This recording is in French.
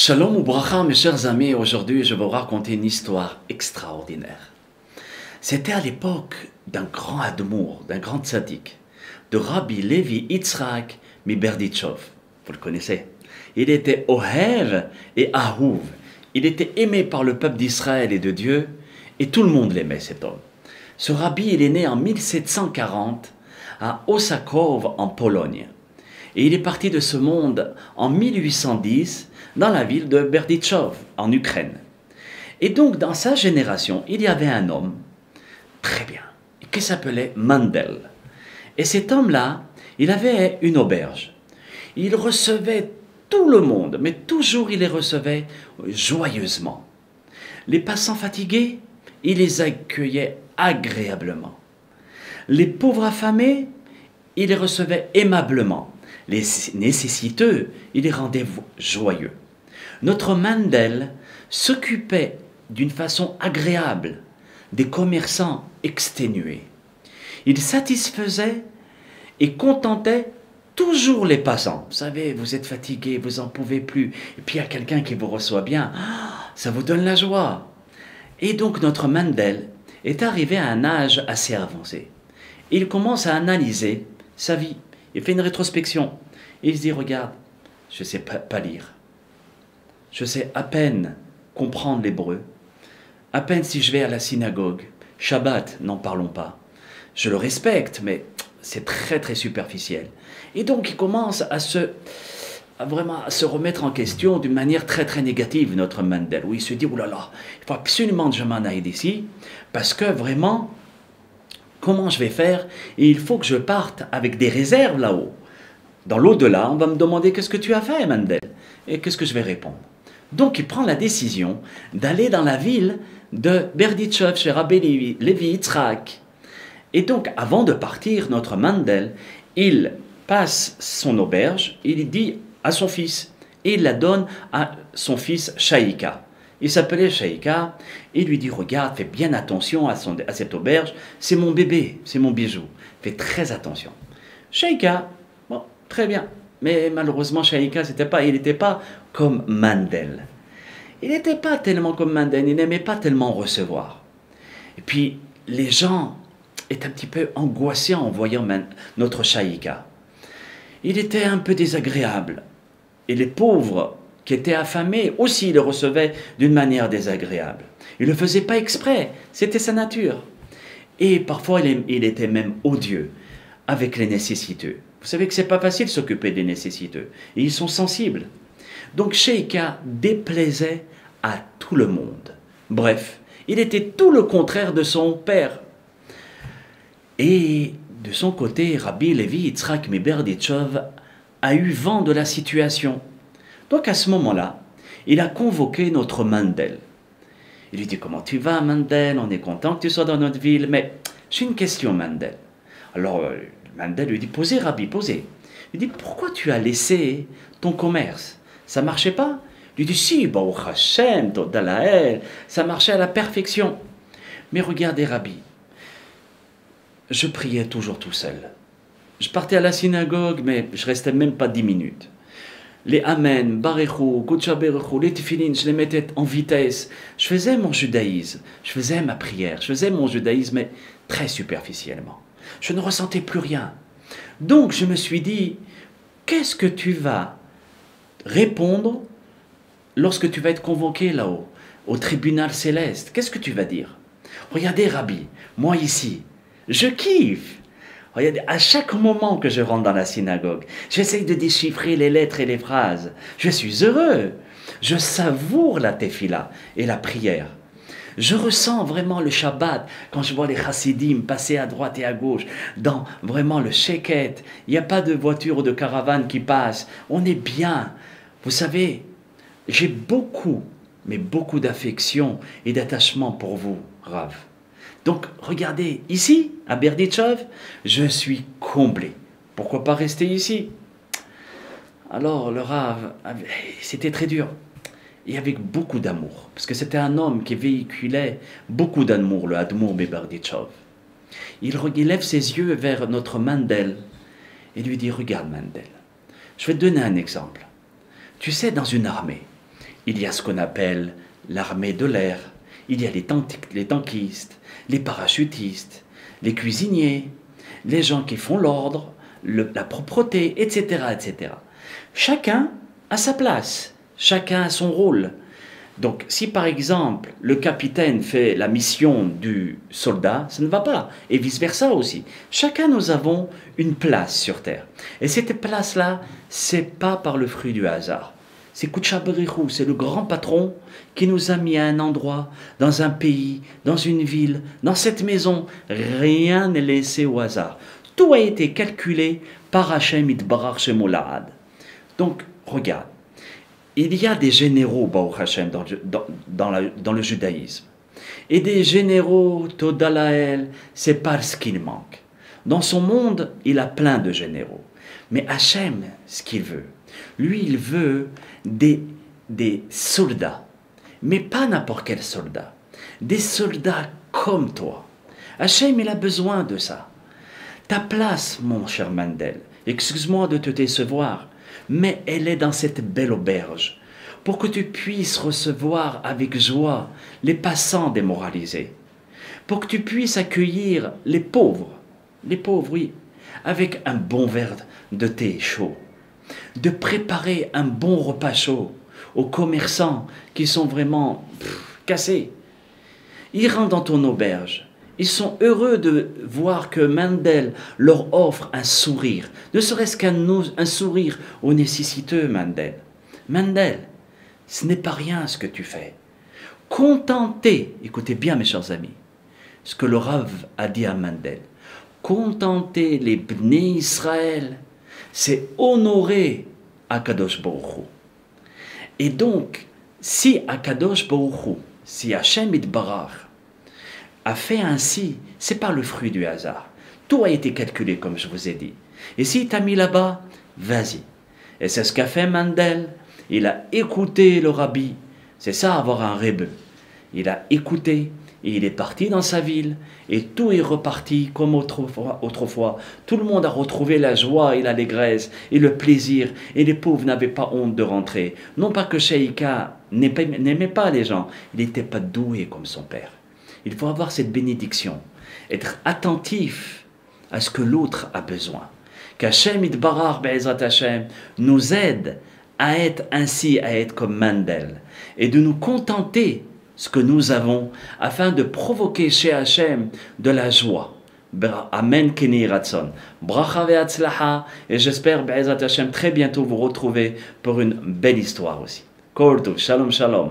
Shalom ou bracha, mes chers amis, aujourd'hui je vais vous raconter une histoire extraordinaire. C'était à l'époque d'un grand admour, d'un grand tzaddik, de Rabbi Levi Yitzhak Miberditchov. Vous le connaissez. Il était Ohev et Ahouv. Il était aimé par le peuple d'Israël et de Dieu, et tout le monde l'aimait cet homme. Ce rabbi, il est né en 1740 à Osakov en Pologne. Et il est parti de ce monde en 1810 dans la ville de Berdichov, en Ukraine. Et donc, dans sa génération, il y avait un homme, très bien, qui s'appelait Mandel. Et cet homme-là, il avait une auberge. Il recevait tout le monde, mais toujours il les recevait joyeusement. Les passants fatigués, il les accueillait agréablement. Les pauvres affamés, il les recevait aimablement. Les nécessiteux, il les rendait joyeux. Notre Mandel s'occupait d'une façon agréable des commerçants exténués. Il satisfaisait et contentait toujours les passants. Vous savez, vous êtes fatigué, vous n'en pouvez plus, et puis il y a quelqu'un qui vous reçoit bien, ça vous donne la joie. Et donc notre Mandel est arrivé à un âge assez avancé. Il commence à analyser sa vie. Il fait une rétrospection. Il se dit, regarde, je ne sais pas lire. Je sais à peine comprendre l'hébreu, à peine si je vais à la synagogue. Shabbat, n'en parlons pas. Je le respecte, mais c'est très très superficiel. Et donc il commence à se, vraiment à se remettre en question d'une manière très très négative, notre Mandel, où il se dit, là, il faut absolument que je m'en aille d'ici, parce que vraiment, comment je vais faire? Il faut que je parte avec des réserves là-haut. Dans l'au-delà, on va me demander qu'est-ce que tu as fait, Mandel? Et qu'est-ce que je vais répondre? Donc il prend la décision d'aller dans la ville de Berdichev chez Rabbi Levi Yitzhak. Et donc avant de partir, notre Mandel, il passe son auberge, il dit à son fils, et il la donne à son fils Shaika. Il s'appelait Shaika, il lui dit, regarde, fais bien attention à cette auberge, c'est mon bébé, c'est mon bijou, fais très attention. Shaika, bon, très bien, mais malheureusement, Shaika, c'était pas, il n'était pas comme Mandel. Il n'était pas tellement comme Mandel, il n'aimait pas tellement recevoir. Et puis, les gens étaient un petit peu angoissés en voyant notre Shaika. Il était un peu désagréable. Et les pauvres qui étaient affamés aussi le recevaient d'une manière désagréable. Il ne le faisait pas exprès, c'était sa nature. Et parfois, il était même odieux avec les nécessiteux. Vous savez que c'est pas facile de s'occuper des nécessiteux. Et ils sont sensibles. Donc Sheikha déplaisait à tout le monde. Bref, il était tout le contraire de son père. Et de son côté, Rabbi Levi Yitzhak Miberditchov a eu vent de la situation. Donc à ce moment-là, il a convoqué notre Mandel. Il lui dit Comment tu vas, Mandel? On est content que tu sois dans notre ville, mais j'ai une question, Mandel. Alors, euh, Mandel lui dit Posez, Rabbi, posez. Il dit Pourquoi tu as laissé ton commerce? Ça marchait pas? Il dit Si, Baruch Hashem, ça marchait à la perfection. Mais regardez, Rabbi, je priais toujours tout seul. Je partais à la synagogue, mais je restais même pas dix minutes. Les Amen, Barechu, Berechu, les Tifilin, je les mettais en vitesse. Je faisais mon judaïsme, je faisais ma prière, je faisais mon judaïsme, mais très superficiellement. Je ne ressentais plus rien. Donc je me suis dit, qu'est-ce que tu vas répondre lorsque tu vas être convoqué là-haut, au tribunal céleste? Qu'est-ce que tu vas dire? Regardez, Rabbi, moi ici, je kiffe. À chaque moment que je rentre dans la synagogue, j'essaye de déchiffrer les lettres et les phrases. Je suis heureux. Je savoure la tefila et la prière. Je ressens vraiment le Shabbat quand je vois les chassidim passer à droite et à gauche dans vraiment le sheket. Il n'y a pas de voiture ou de caravane qui passe. On est bien. Vous savez, j'ai beaucoup, mais beaucoup d'affection et d'attachement pour vous, Rav. Donc, regardez, ici, à Berdichev, je suis comblé. Pourquoi pas rester ici? Alors, le Rav, c'était très dur et avec beaucoup d'amour, parce que c'était un homme qui véhiculait beaucoup d'amour, le Admour Bebardichov. Il relève ses yeux vers notre Mandel et lui dit Regarde, Mandel, je vais te donner un exemple. Tu sais, dans une armée, il y a ce qu'on appelle l'armée de l'air, il y a les, les tankistes, les parachutistes, les cuisiniers, les gens qui font l'ordre, la propreté, etc., etc. Chacun a sa place, chacun a son rôle. Donc si par exemple le capitaine fait la mission du soldat, ça ne va pas. Et vice-versa aussi. Chacun nous avons une place sur Terre. Et cette place-là, c'est pas par le fruit du hasard. C'est Kuchabrihu, c'est le grand patron qui nous a mis à un endroit, dans un pays, dans une ville, dans cette maison. Rien n'est laissé au hasard. Tout a été calculé par Hachem Itbarach Shemolad. Donc, regarde, il y a des généraux, Hashem, dans, dans, dans, le judaïsme. Et des généraux, Todalael, c'est parce qu'il manque. Dans son monde, il a plein de généraux. Mais Hachem, ce qu'il veut, lui, il veut des, des soldats. Mais pas n'importe quel soldat. Des soldats comme toi. Hachem, il a besoin de ça. Ta place, mon cher Mandel, excuse-moi de te décevoir, mais elle est dans cette belle auberge, pour que tu puisses recevoir avec joie les passants démoralisés, pour que tu puisses accueillir les pauvres, les pauvres, oui, avec un bon verre de thé chaud, de préparer un bon repas chaud aux commerçants qui sont vraiment cassés. Ils rentrent dans ton auberge. Ils sont heureux de voir que Mandel leur offre un sourire, ne serait-ce qu'un un sourire aux nécessiteux, Mandel. Mandel, ce n'est pas rien ce que tu fais. Contenter, écoutez bien mes chers amis, ce que le Rav a dit à Mandel, contenter les Bnei Israël c'est honorer Akadosh Baruch Et donc, si Akadosh Baruch si Hashem Itbarach a fait ainsi, c'est pas le fruit du hasard. Tout a été calculé, comme je vous ai dit. Et si t'a mis là-bas, vas-y. Et c'est ce qu'a fait Mandel. Il a écouté le rabbi. C'est ça avoir un rebeu. Il a écouté, et il est parti dans sa ville, et tout est reparti comme autrefois. autrefois. Tout le monde a retrouvé la joie et l'allégresse et le plaisir, et les pauvres n'avaient pas honte de rentrer. Non pas que Sheikha n'aimait pas les gens, il n'était pas doué comme son père. Il faut avoir cette bénédiction, être attentif à ce que l'autre a besoin. Qu'Hachem Idbarar Hashem nous aide à être ainsi, à être comme Mandel, et de nous contenter ce que nous avons afin de provoquer chez Hachem de la joie. Amen Ratson. Bracha et j'espère Be'ezat Hachem très bientôt vous retrouver pour une belle histoire aussi. Kordu, shalom shalom.